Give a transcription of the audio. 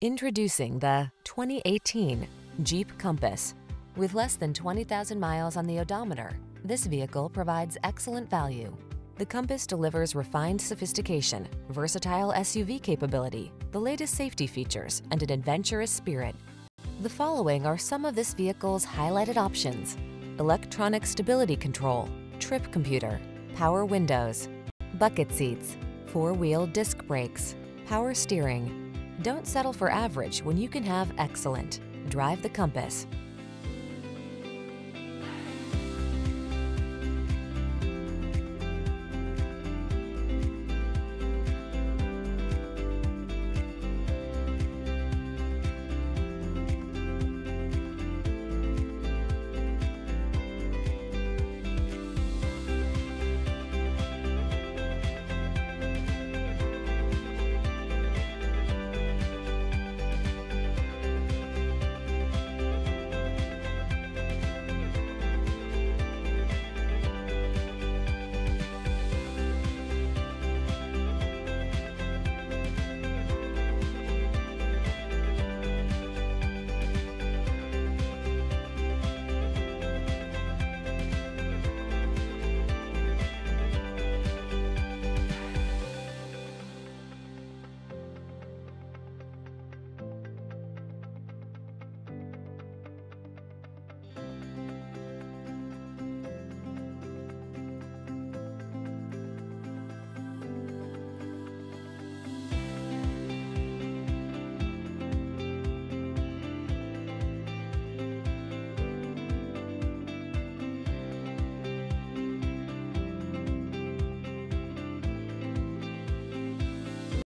Introducing the 2018 Jeep Compass. With less than 20,000 miles on the odometer, this vehicle provides excellent value. The Compass delivers refined sophistication, versatile SUV capability, the latest safety features, and an adventurous spirit. The following are some of this vehicle's highlighted options. Electronic stability control, trip computer, power windows, bucket seats, four-wheel disc brakes, power steering. Don't settle for average when you can have excellent. Drive the Compass.